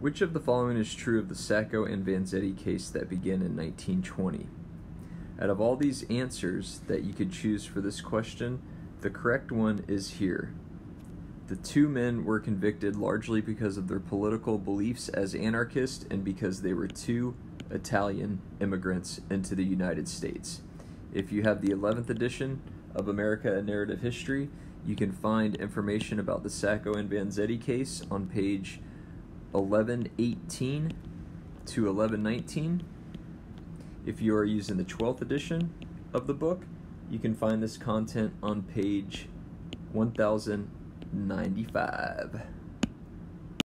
Which of the following is true of the Sacco and Vanzetti case that began in 1920? Out of all these answers that you could choose for this question, the correct one is here. The two men were convicted largely because of their political beliefs as anarchists and because they were two Italian immigrants into the United States. If you have the 11th edition of America a Narrative History, you can find information about the Sacco and Vanzetti case on page 1118 to 1119. If you are using the 12th edition of the book, you can find this content on page 1095.